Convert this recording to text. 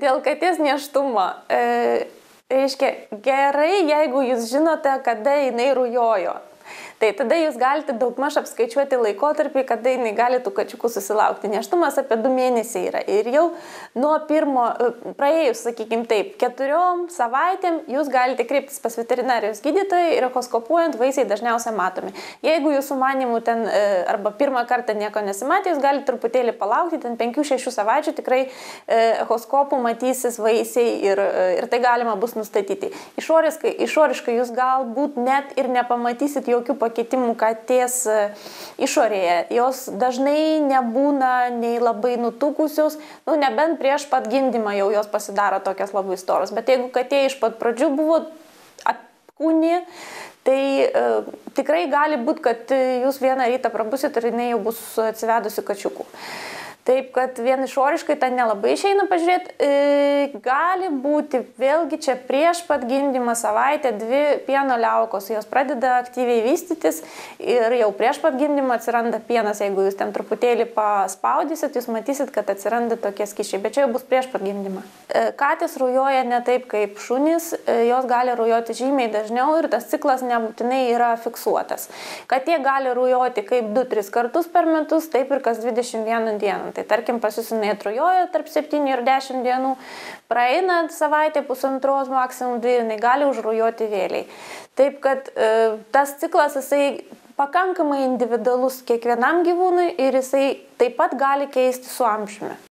Dėl katės neštumo. Reiškia, gerai, jeigu jūs žinote, kada jinai rujojo. Tai tada jūs galite daugmaž apskaičiuoti laikotarpį, kada jinai gali tų kačiukų susilaukti. Neštumas apie du mėnesiai yra. Ir jau nuo pirmo, praėjus, sakykime taip, keturiom savaitėm jūs galite kreiptis pas veterinarijos gydytoją ir echoskopuojant vaisiai dažniausiai matomi. Jeigu jūsų manimų ten e, arba pirmą kartą nieko nesimatė, jūs galite truputėlį palaukti, ten 5-6 savaičių tikrai e, echoskopų matysis vaisiai ir, e, ir tai galima bus nustatyti. Išoriškai, išoriškai jūs galbūt net ir nepamatysit jokių pakitimų katės e, išorėje. Jos dažnai nebūna nei labai nutukusios, nu nebent prieš pat gimdymą jau jos pasidaro tokias labai storos. Bet jeigu katė iš pat pradžių buvo apkūnė, tai e, tikrai gali būti, kad jūs vieną rytą prabusit ir jinai jau bus atsivedusi kačiukų. Taip, kad vien išoriškai tą nelabai išeina pažiūrėti. E, gali būti, vėlgi čia prieš pat gimdymą savaitę, dvi pieno liaukos, jos pradeda aktyviai vystytis ir jau prieš pat gimdymą atsiranda pienas, jeigu jūs ten truputėlį paspaudysit, jūs matysit, kad atsiranda tokie skyšiai, bet čia jau bus prieš pat gimdymą. E, katės rujoja ne taip kaip šunys, e, jos gali rujoti žymiai dažniau ir tas ciklas nebūtinai yra fiksuotas. Katė gali rujoti kaip 2-3 kartus per metus, taip ir kas 21 dieną. Tai tarkim pas jūs jinai atrujoja tarp 7 ir 10 dienų, praeina savaitę, pusantros, maksimum 2, jinai gali užrujuoti vėliai. Taip kad e, tas ciklas jisai pakankamai individualus kiekvienam gyvūnui ir jisai taip pat gali keisti su amžiumi.